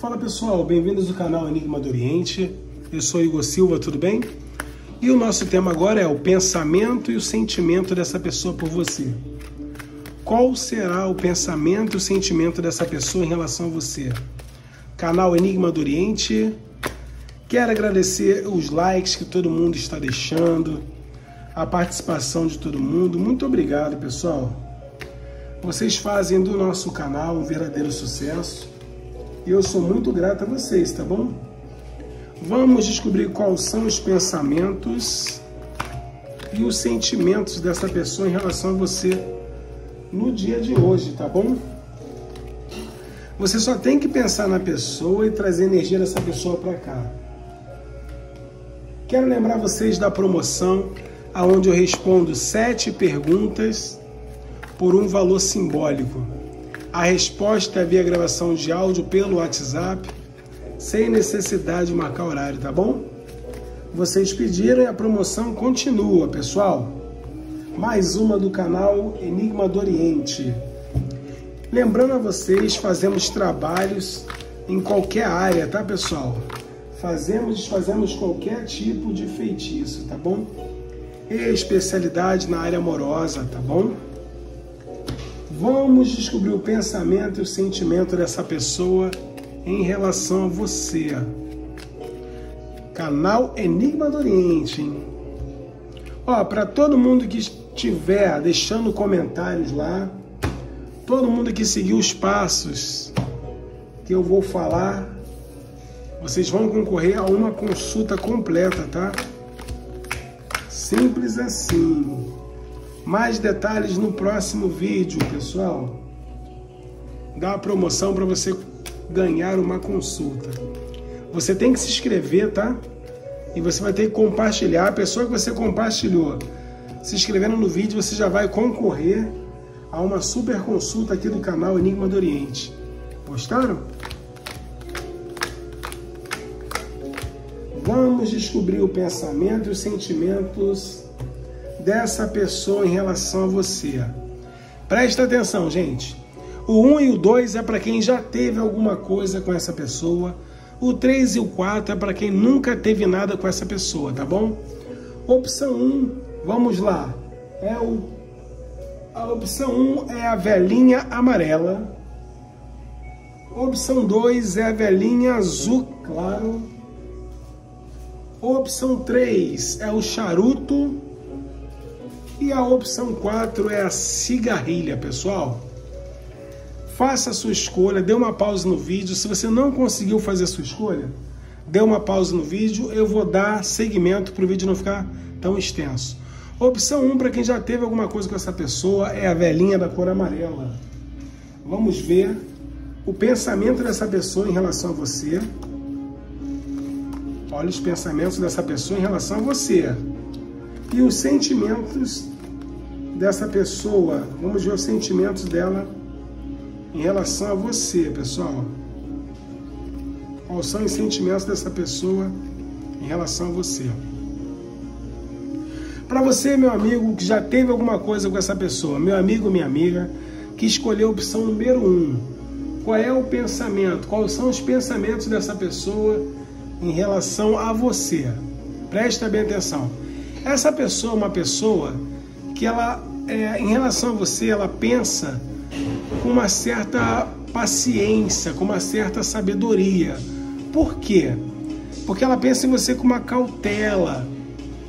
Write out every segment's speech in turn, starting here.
Fala pessoal, bem-vindos ao canal Enigma do Oriente. Eu sou Igor Silva, tudo bem? E o nosso tema agora é o pensamento e o sentimento dessa pessoa por você. Qual será o pensamento e o sentimento dessa pessoa em relação a você? Canal Enigma do Oriente. Quero agradecer os likes que todo mundo está deixando, a participação de todo mundo. Muito obrigado, pessoal. Vocês fazem do nosso canal um verdadeiro sucesso. E eu sou muito grato a vocês, tá bom? Vamos descobrir quais são os pensamentos e os sentimentos dessa pessoa em relação a você no dia de hoje, tá bom? Você só tem que pensar na pessoa e trazer energia dessa pessoa para cá. Quero lembrar vocês da promoção aonde eu respondo sete perguntas por um valor simbólico. A resposta via gravação de áudio pelo WhatsApp, sem necessidade de marcar horário, tá bom? Vocês pediram e a promoção continua, pessoal. Mais uma do canal Enigma do Oriente. Lembrando a vocês, fazemos trabalhos em qualquer área, tá, pessoal? Fazemos, fazemos qualquer tipo de feitiço, tá bom? E especialidade na área amorosa, tá bom? Vamos descobrir o pensamento e o sentimento dessa pessoa em relação a você. Canal Enigma do Oriente, hein? Ó, para todo mundo que estiver deixando comentários lá, todo mundo que seguiu os passos que eu vou falar, vocês vão concorrer a uma consulta completa, tá? Simples assim. Mais detalhes no próximo vídeo, pessoal. Dá promoção para você ganhar uma consulta. Você tem que se inscrever, tá? E você vai ter que compartilhar. A pessoa que você compartilhou, se inscrevendo no vídeo, você já vai concorrer a uma super consulta aqui do canal Enigma do Oriente. Gostaram? Vamos descobrir o pensamento e os sentimentos dessa pessoa em relação a você. Presta atenção, gente. O 1 e o 2 é para quem já teve alguma coisa com essa pessoa. O 3 e o 4 é para quem nunca teve nada com essa pessoa, tá bom? Opção 1, vamos lá. É o a opção 1 é a velhinha amarela. Opção 2 é a velhinha azul claro. Opção 3 é o charuto e a opção 4 é a cigarrilha, pessoal. Faça a sua escolha, dê uma pausa no vídeo. Se você não conseguiu fazer a sua escolha, dê uma pausa no vídeo. Eu vou dar segmento para o vídeo não ficar tão extenso. Opção 1, para quem já teve alguma coisa com essa pessoa, é a velhinha da cor amarela. Vamos ver o pensamento dessa pessoa em relação a você. Olha os pensamentos dessa pessoa em relação a você e os sentimentos dessa pessoa. Vamos ver os sentimentos dela em relação a você, pessoal. Quais são os sentimentos dessa pessoa em relação a você? Para você, meu amigo, que já teve alguma coisa com essa pessoa, meu amigo, minha amiga, que escolheu a opção número um, qual é o pensamento? Quais são os pensamentos dessa pessoa em relação a você? Presta bem atenção. Essa pessoa é uma pessoa que ela, é, em relação a você, ela pensa com uma certa paciência, com uma certa sabedoria. Por quê? Porque ela pensa em você com uma cautela.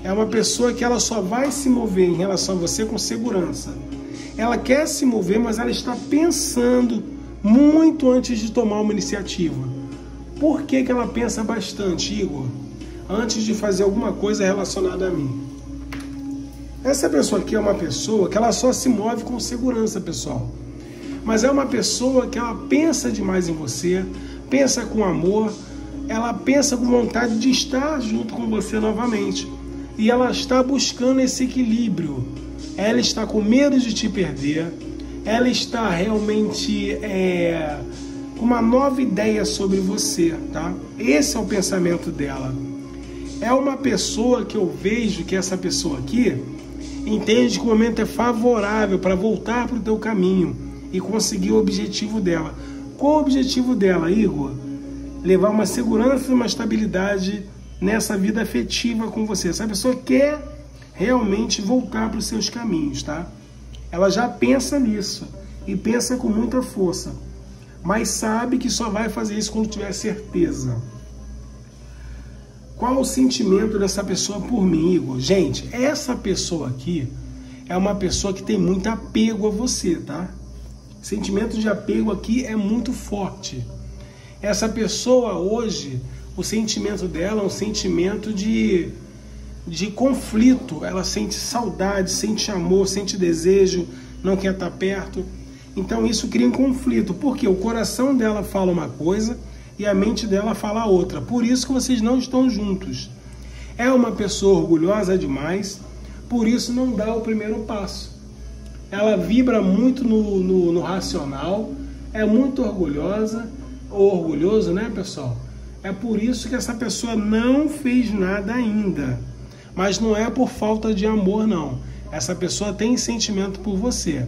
É uma pessoa que ela só vai se mover em relação a você com segurança. Ela quer se mover, mas ela está pensando muito antes de tomar uma iniciativa. Por que, que ela pensa bastante, Igor? Antes de fazer alguma coisa relacionada a mim. Essa pessoa aqui é uma pessoa que ela só se move com segurança, pessoal. Mas é uma pessoa que ela pensa demais em você, pensa com amor, ela pensa com vontade de estar junto com você novamente. E ela está buscando esse equilíbrio. Ela está com medo de te perder. Ela está realmente é, com uma nova ideia sobre você, tá? Esse é o pensamento dela. É uma pessoa que eu vejo que essa pessoa aqui entende que o momento é favorável para voltar para o teu caminho e conseguir o objetivo dela. Qual o objetivo dela, Igor? levar uma segurança e uma estabilidade nessa vida afetiva com você. Essa pessoa quer realmente voltar para os seus caminhos, tá? Ela já pensa nisso e pensa com muita força, mas sabe que só vai fazer isso quando tiver certeza. Qual o sentimento dessa pessoa por mim, Igor? Gente, essa pessoa aqui é uma pessoa que tem muito apego a você, tá? Sentimento de apego aqui é muito forte. Essa pessoa hoje, o sentimento dela é um sentimento de, de conflito. Ela sente saudade, sente amor, sente desejo, não quer estar perto. Então isso cria um conflito, porque o coração dela fala uma coisa e a mente dela fala outra. Por isso que vocês não estão juntos. É uma pessoa orgulhosa demais, por isso não dá o primeiro passo. Ela vibra muito no, no, no racional, é muito orgulhosa, ou orgulhoso, né, pessoal? É por isso que essa pessoa não fez nada ainda. Mas não é por falta de amor, não. Essa pessoa tem sentimento por você.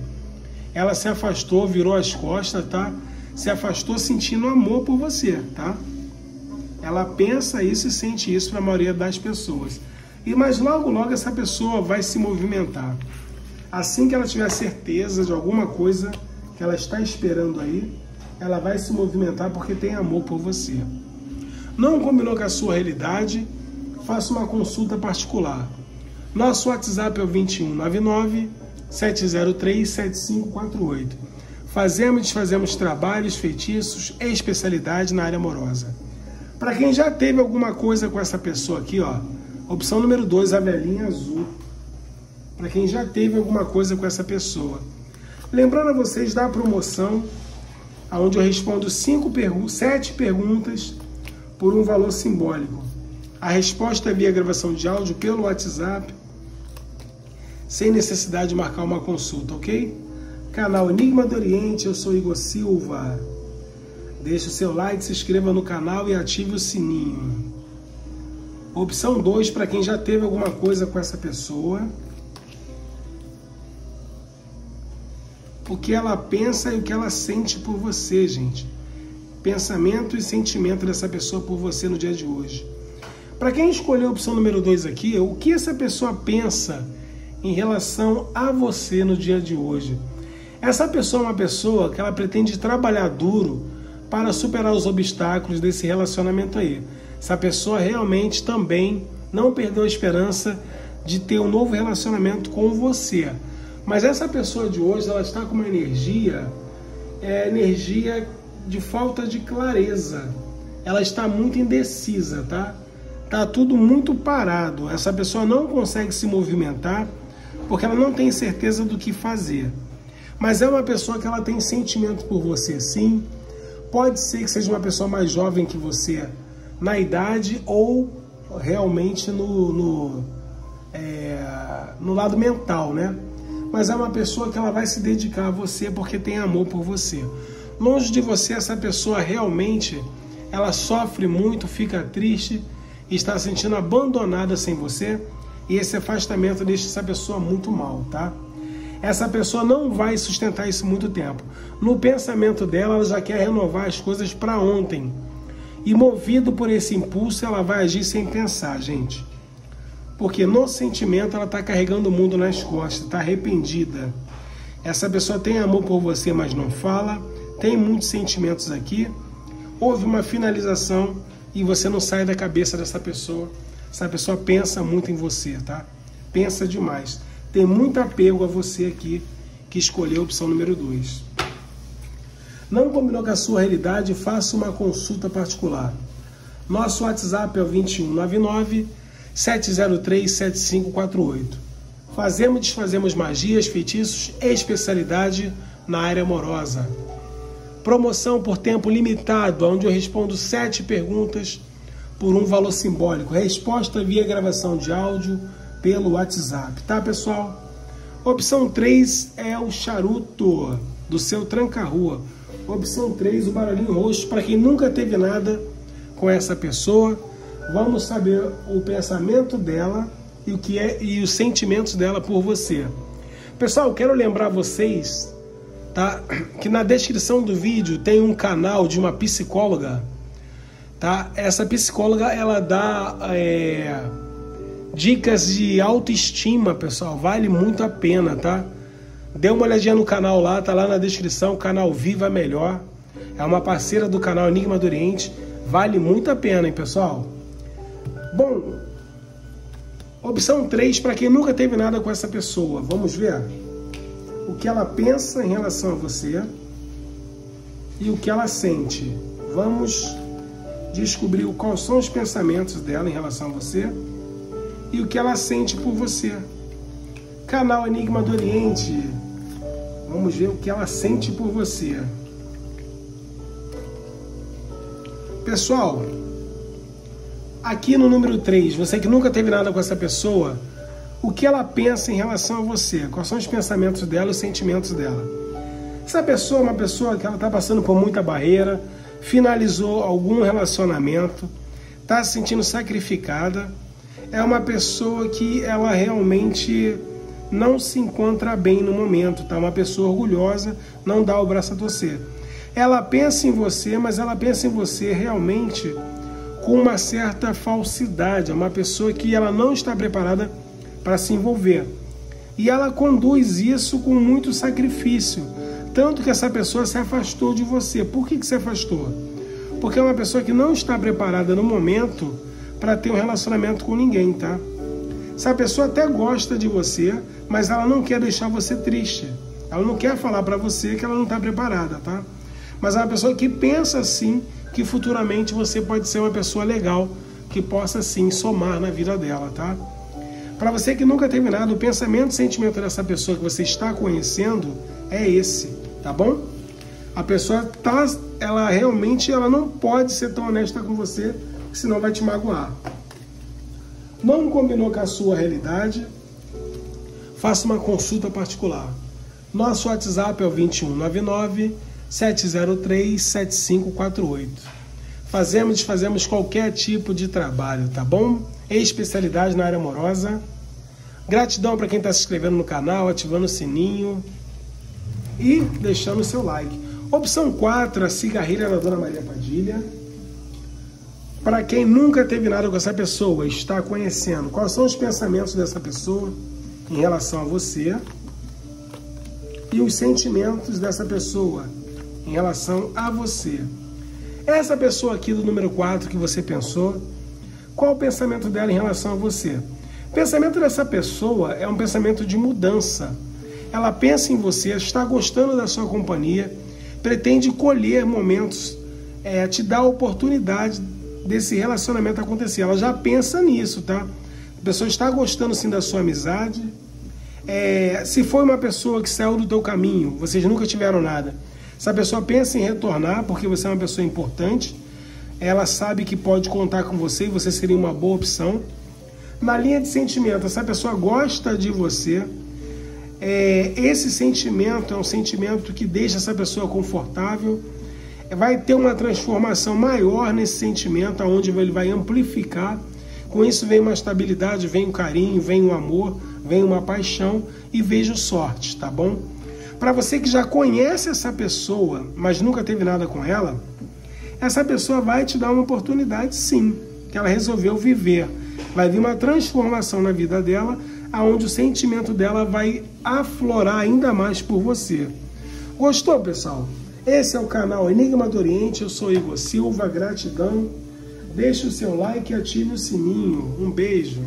Ela se afastou, virou as costas, tá? Se afastou sentindo amor por você, tá? Ela pensa isso e sente isso para a maioria das pessoas. E mas logo logo essa pessoa vai se movimentar. Assim que ela tiver certeza de alguma coisa que ela está esperando aí, ela vai se movimentar porque tem amor por você. Não combinou com a sua realidade? Faça uma consulta particular. Nosso WhatsApp é o 2199 703 7548. Fazemos e desfazemos trabalhos, feitiços e especialidade na área amorosa. Para quem já teve alguma coisa com essa pessoa aqui, ó, opção número 2, a velhinha azul. Para quem já teve alguma coisa com essa pessoa. Lembrando a vocês da promoção onde eu respondo cinco pergu sete perguntas por um valor simbólico. A resposta é via gravação de áudio pelo WhatsApp, sem necessidade de marcar uma consulta, ok? Canal Enigma do Oriente, eu sou Igor Silva. Deixe o seu like, se inscreva no canal e ative o sininho. Opção 2 para quem já teve alguma coisa com essa pessoa. o que ela pensa e o que ela sente por você, gente. Pensamento e sentimento dessa pessoa por você no dia de hoje. Para quem escolheu a opção número 2 aqui, o que essa pessoa pensa em relação a você no dia de hoje? Essa pessoa é uma pessoa que ela pretende trabalhar duro para superar os obstáculos desse relacionamento aí. Essa pessoa realmente também não perdeu a esperança de ter um novo relacionamento com você. Mas essa pessoa de hoje, ela está com uma energia, é energia de falta de clareza. Ela está muito indecisa, tá? Tá tudo muito parado. Essa pessoa não consegue se movimentar porque ela não tem certeza do que fazer. Mas é uma pessoa que ela tem sentimento por você, sim. Pode ser que seja uma pessoa mais jovem que você na idade ou realmente no, no, é, no lado mental, né? mas é uma pessoa que ela vai se dedicar a você porque tem amor por você. Longe de você, essa pessoa realmente ela sofre muito, fica triste, está se sentindo abandonada sem você e esse afastamento deixa essa pessoa muito mal, tá? Essa pessoa não vai sustentar isso muito tempo. No pensamento dela, ela já quer renovar as coisas para ontem. E movido por esse impulso, ela vai agir sem pensar, gente. Porque no sentimento ela está carregando o mundo nas costas, está arrependida. Essa pessoa tem amor por você, mas não fala, tem muitos sentimentos aqui. Houve uma finalização e você não sai da cabeça dessa pessoa. Essa pessoa pensa muito em você, tá? Pensa demais. Tem muito apego a você aqui que escolheu a opção número 2. Não combinou com a sua realidade? Faça uma consulta particular. Nosso WhatsApp é o 2199 703-7548. Fazemos e desfazemos magias, feitiços e especialidade na área amorosa. Promoção por tempo limitado, onde eu respondo sete perguntas por um valor simbólico. Resposta via gravação de áudio pelo WhatsApp, tá pessoal? Opção 3 é o charuto do seu tranca-rua. Opção 3, o barulhinho roxo, para quem nunca teve nada com essa pessoa vamos saber o pensamento dela e o que é e os sentimentos dela por você. Pessoal, quero lembrar vocês, tá, que na descrição do vídeo tem um canal de uma psicóloga tá? Essa psicóloga ela dá é, dicas de autoestima, pessoal. Vale muito a pena, tá? Dê uma olhadinha no canal lá, tá lá na descrição, canal Viva Melhor. É uma parceira do canal Enigma do Oriente. Vale muito a pena, hein, pessoal? Bom, opção 3 para quem nunca teve nada com essa pessoa. Vamos ver o que ela pensa em relação a você e o que ela sente. Vamos descobrir quais são os pensamentos dela em relação a você e o que ela sente por você. Canal Enigma do Oriente. Vamos ver o que ela sente por você. Pessoal, aqui no número 3, você que nunca teve nada com essa pessoa, o que ela pensa em relação a você? Quais são os pensamentos dela, os sentimentos dela? Essa pessoa é uma pessoa que ela está passando por muita barreira, finalizou algum relacionamento, está se sentindo sacrificada, é uma pessoa que ela realmente não se encontra bem no momento, tá? Uma pessoa orgulhosa, não dá o braço a torcer. Ela pensa em você, mas ela pensa em você realmente com uma certa falsidade, é uma pessoa que ela não está preparada para se envolver. E ela conduz isso com muito sacrifício tanto que essa pessoa se afastou de você. Por que, que se afastou? Porque é uma pessoa que não está preparada no momento para ter um relacionamento com ninguém, tá? Essa pessoa até gosta de você, mas ela não quer deixar você triste. Ela não quer falar para você que ela não está preparada, tá? Mas é uma pessoa que pensa assim que futuramente você pode ser uma pessoa legal que possa sim somar na vida dela, tá? Para você que nunca teve nada, o pensamento e sentimento dessa pessoa que você está conhecendo é esse tá bom? A pessoa tá, ela realmente ela não pode ser tão honesta com você, senão vai te magoar. Não combinou com a sua realidade? Faça uma consulta particular. Nosso WhatsApp é o 2199 703 7548. Fazemos, desfazemos qualquer tipo de trabalho, tá bom? Especialidade na área amorosa. Gratidão para quem está se inscrevendo no canal, ativando o sininho e deixando o seu like. Opção 4, a cigarrilha da Dona Maria Padilha. Para quem nunca teve nada com essa pessoa, está conhecendo quais são os pensamentos dessa pessoa em relação a você e os sentimentos dessa pessoa em relação a você. Essa pessoa aqui do número 4 que você pensou, qual o pensamento dela em relação a você? O pensamento dessa pessoa é um pensamento de mudança ela pensa em você, está gostando da sua companhia, pretende colher momentos, é, te dar oportunidade desse relacionamento acontecer. Ela já pensa nisso, tá? A pessoa está gostando sim da sua amizade. É, se foi uma pessoa que saiu do teu caminho, vocês nunca tiveram nada. Essa pessoa pensa em retornar porque você é uma pessoa importante. Ela sabe que pode contar com você e você seria uma boa opção. Na linha de sentimento, essa pessoa gosta de você é, esse sentimento é um sentimento que deixa essa pessoa confortável, vai ter uma transformação maior nesse sentimento, onde ele vai amplificar. Com isso vem uma estabilidade, vem um carinho, vem um amor, vem uma paixão e vejo sorte, tá bom? Para você que já conhece essa pessoa, mas nunca teve nada com ela, essa pessoa vai te dar uma oportunidade sim, que ela resolveu viver. Vai vir uma transformação na vida dela aonde o sentimento dela vai aflorar ainda mais por você. Gostou, pessoal? Esse é o canal Enigma do Oriente, eu sou Igor Silva, gratidão. Deixe o seu like e ative o sininho. Um beijo.